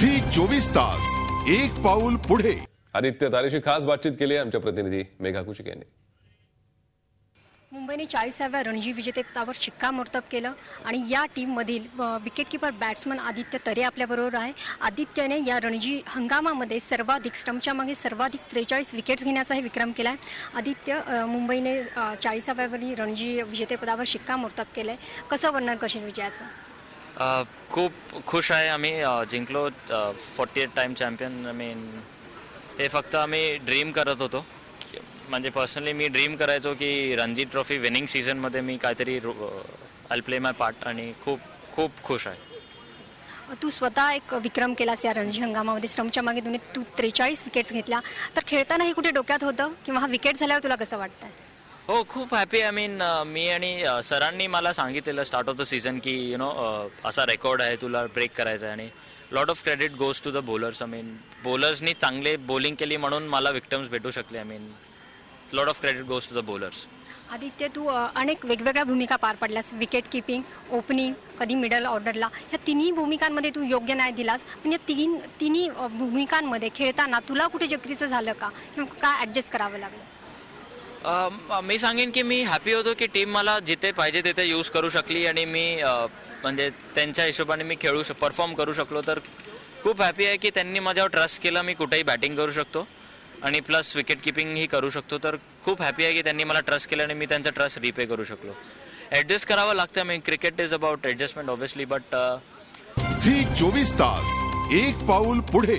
Zee चोवीस तास एक पाऊल पुढे. आदित्य तारेशी खास बातचीत केली आहे आमच्या प्रतिनिधी मेघा कुशिक यांनी. मुंबईने चाळीसाव्या रणजी विजेतेपदावर शिक्कामोर्तब केलं आणि या टीममधील विकेटकीपर बॅट्समन आदित्य तरे आपल्याबरोबर आहे. आदित्यने या रणजी हंगामामध्ये सर्वाधिक स्टम्पच्या मागे सर्वाधिक त्रेचाळीस विकेट्स घेण्याचाही विक्रम केला आहे आदित्य मुंबईने अ, चाळीसाव्यावरील रणजी विजेतेपदावर शिक्कामोर्तब केलं आहे कसं वर्णन करशील विजयाचं? खूप खुश आहे आम्ही जिंकलो forty eight time champion I mean हे फक्त आम्ही ड्रीम करत होतो. म्हणजे पर्सनली मी ड्रीम करायचो की रणजी ट्रॉफी विनिंग सीझनमध्ये मी काहीतरी आय प्ले माय पार्ट आणि खूप खूप खुश आहे. तू स्वतः एक विक्रम केलास या रणजी हंगामामध्ये. श्रमच्या मागे तुम्ही तू त्रेचाळीस विकेट्स घेतल्या. तर खेळतानाही कुठे डोक्यात होतं? किंवा हा विकेट झाल्यावर तुला कसं वाटतं हो खूप हॅपी आय मीन मी आणि अ, सरांनी मला सांगितलेलं स्टार्ट ऑफ द सीझन की यु नो uh, असा रेकॉर्ड आहे तुला ब्रेक करायचा आहे. आणि lot of credit goes to the bowlers I mean बॉलर्सनी चांगले बॉलिंग केली म्हणून मला विक्टम्स भेटू शकले. I mean lot of credit goes to the bowlers Aditya तू अ, अनेक वेगवेगळ्या भूमिका पार पडल्यास विकेट किपिंग ओपनिंग कधी मिडल ऑर्डरला ह्या तिन्ही भूमिकांमध्ये तू योग्य न्याय दिलास. पण या तीन तिन्ही अ, भूमिकांमध्ये खेळताना तुला कुठे चक्रीचं झालं का? किंवा काय ॲडजस्ट करावं लागलं? मी सांगेन की मी हॅपी होतो की टीम मला जिथे पाहिजे तिथे यूज करू शकली आणि मी म्हणजे त्यांच्या हिशोबाने मी खेळू श परफॉर्म करू शकलो. तर खूप हॅपी आहे की त्यांनी माझ्यावर ट्रस्ट केला मी कुठेही बॅटिंग करू शकतो. आणि प्लस विकेट किपिंगही करू शकतो. तर खूप हॅपी आहे की त्यांनी मला ट्रस्ट केलं आणि मी त्यांचा ट्रस्ट रिपे करू शकलो. ॲडजस्ट करावं लागतं मी cricket is about adjustment obviously but Zee चोवीस तास एक पाऊल पुढे.